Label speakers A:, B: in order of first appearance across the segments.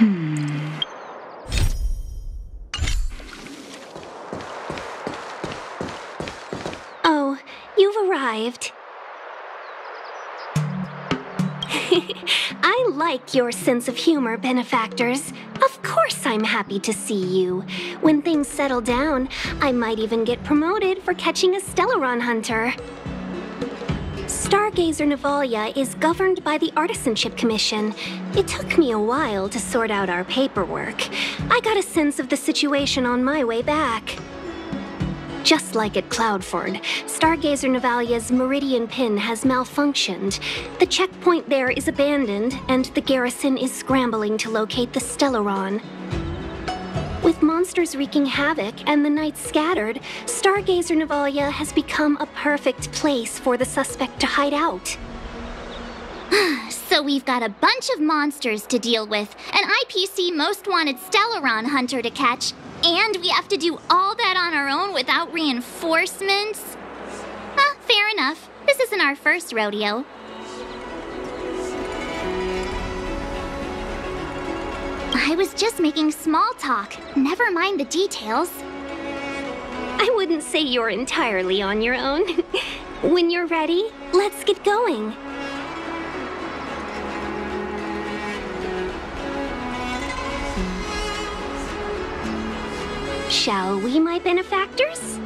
A: Hmm. Oh, you've arrived. I like your sense of humor, benefactors. Of course I'm happy to see you. When things settle down, I might even get promoted for catching a Stellaron hunter. Stargazer Navalia is governed by the Artisanship Commission. It took me a while to sort out our paperwork. I got a sense of the situation on my way back. Just like at Cloudford, Stargazer Navalia's Meridian Pin has malfunctioned. The checkpoint there is abandoned, and the garrison is scrambling to locate the Stellaron. With monsters wreaking havoc and the night scattered, Stargazer Navalia has become a perfect place for the suspect to hide out.
B: So we've got a bunch of monsters to deal with, an IPC most wanted Stellaron hunter to catch, and we have to do all that on our own without reinforcements? Ah, fair enough. This isn't our first rodeo. I was just making small talk. Never mind the details.
A: I wouldn't say you're entirely on your own. when you're ready, let's get going. Shall we, my benefactors?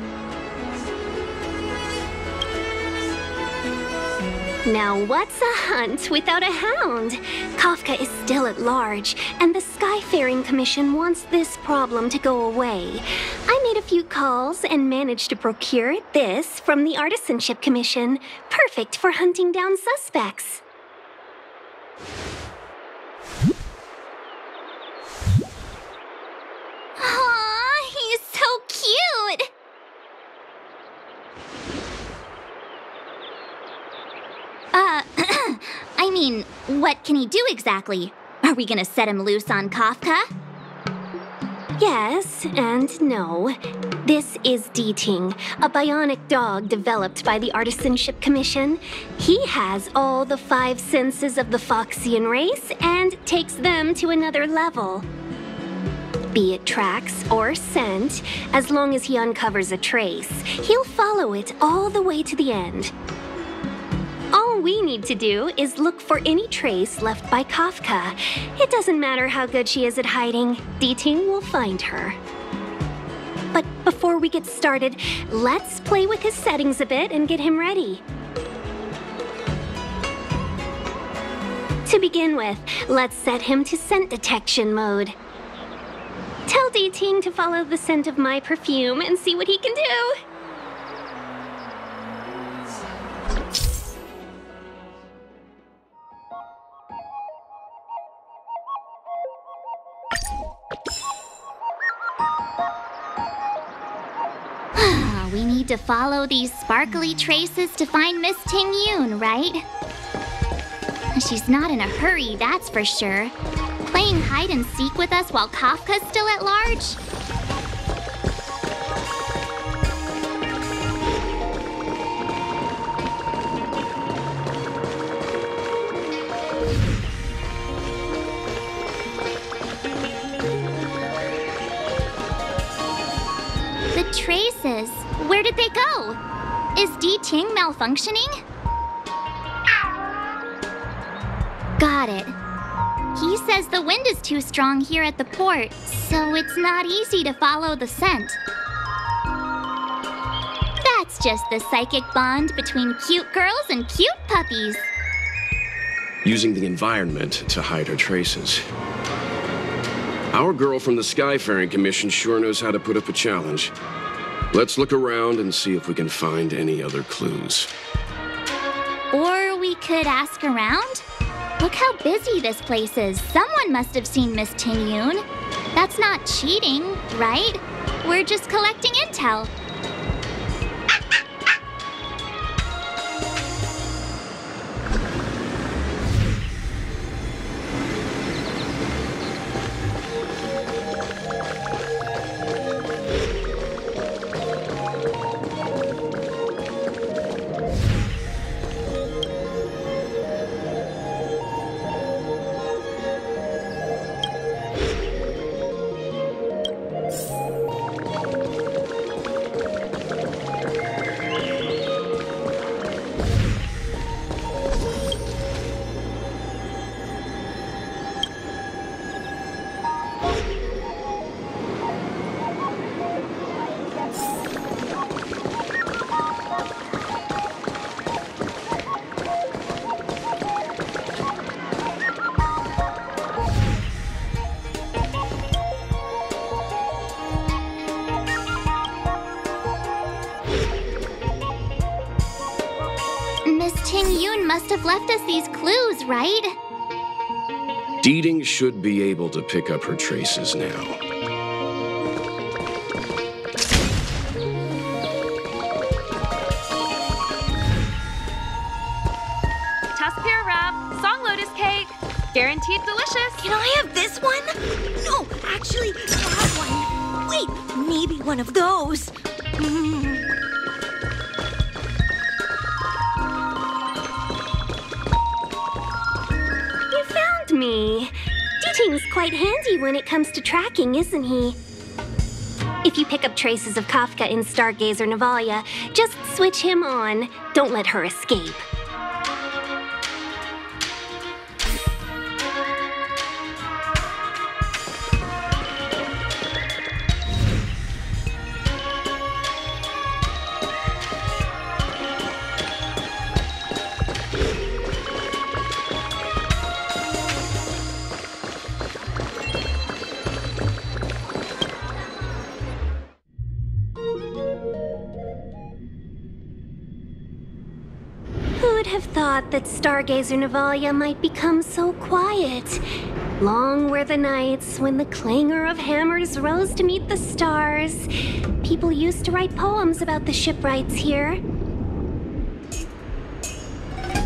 A: Now, what's a hunt without a hound? Kafka is still at large, and the Skyfaring Commission wants this problem to go away. I made a few calls and managed to procure this from the Artisanship Commission. Perfect for hunting down suspects.
B: Aw, he's so cute! Uh, I mean, what can he do exactly? Are we gonna set him loose on Kafka?
A: Yes and no. This is Deeting, a bionic dog developed by the Artisanship Commission. He has all the five senses of the Foxian race and takes them to another level. Be it tracks or scent, as long as he uncovers a trace, he'll follow it all the way to the end. All we need to do is look for any trace left by Kafka. It doesn't matter how good she is at hiding, Deeting will find her. But before we get started, let's play with his settings a bit and get him ready. To begin with, let's set him to scent detection mode. Tell Deeting to follow the scent of my perfume and see what he can do.
B: We need to follow these sparkly traces to find Miss Ting Yoon, right? She's not in a hurry, that's for sure. Playing hide and seek with us while Kafka's still at large? Did they go? Is Deeting malfunctioning? Got it. He says the wind is too strong here at the port, so it's not easy to follow the scent. That's just the psychic bond between cute girls and cute puppies.
C: using the environment to hide her traces. Our girl from the Skyfaring Commission sure knows how to put up a challenge. Let's look around and see if we can find any other clues.
B: Or we could ask around? Look how busy this place is. Someone must have seen Miss Tingyun. That's not cheating, right? We're just collecting intel. Must have left us these clues, right?
C: Deeting should be able to pick up her traces now.
D: Tuskpear wrap, song lotus cake, guaranteed delicious.
E: Can I have this one? No, actually, that one. Wait, maybe one of those. Mm.
A: me. Deeting's quite handy when it comes to tracking, isn't he? If you pick up traces of Kafka in Stargazer Navalia, just switch him on. Don't let her escape. Who'd have thought that Stargazer Navalia might become so quiet? Long were the nights when the clangor of hammers rose to meet the stars. People used to write poems about the shipwrights here.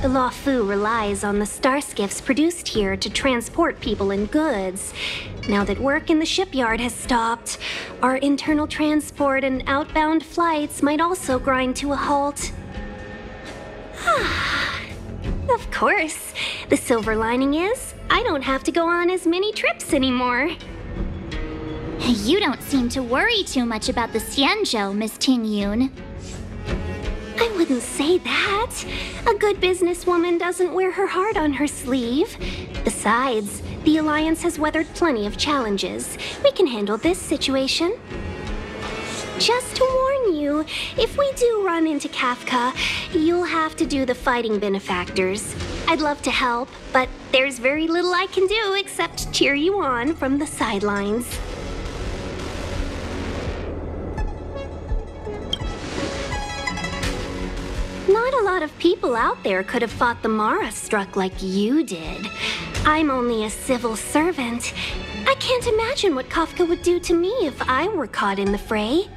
A: The Luofu relies on the star skiffs produced here to transport people and goods. Now that work in the shipyard has stopped, our internal transport and outbound flights might also grind to a halt. Ah, Of course. The silver lining is, I don't have to go on as many trips anymore.
B: You don't seem to worry too much about the Xianzhou, Miss Tingyun.
A: I wouldn't say that. A good businesswoman doesn't wear her heart on her sleeve. Besides, the Alliance has weathered plenty of challenges. We can handle this situation. Just to warn you, if we do run into Kafka, you'll have to do the fighting benefactors. I'd love to help, but there's very little I can do except cheer you on from the sidelines. Not a lot of people out there could have fought the Mara struck like you did. I'm only a civil servant. I can't imagine what Kafka would do to me if I were caught in the fray.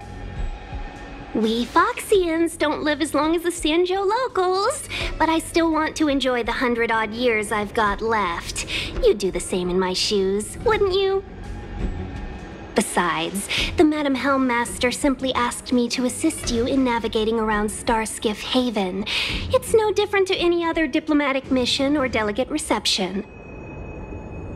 A: We Foxians don't live as long as the Xianzhou locals, but I still want to enjoy the hundred odd years I've got left. You'd do the same in my shoes, wouldn't you? Besides, the Madam Helmmaster simply asked me to assist you in navigating around Starskiff Haven. It's no different to any other diplomatic mission or delegate reception.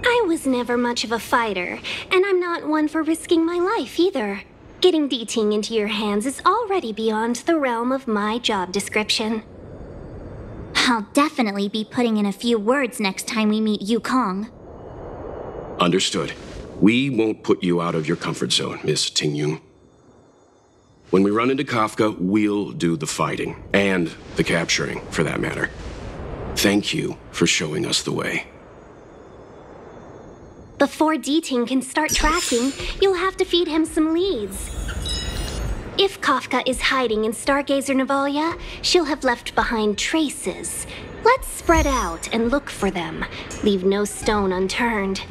A: I was never much of a fighter, and I'm not one for risking my life either. Getting Deeting into your hands is already beyond the realm of my job description.
B: I'll definitely be putting in a few words next time we meet Yukong.
C: Understood. We won't put you out of your comfort zone, Miss Tingyun. When we run into Kafka, we'll do the fighting. And the capturing, for that matter. Thank you for showing us the way.
A: Before Deeting can start tracking, you'll have to feed him some leads. If Kafka is hiding in Stargazer Navalia, she'll have left behind traces. Let's spread out and look for them. Leave no stone unturned.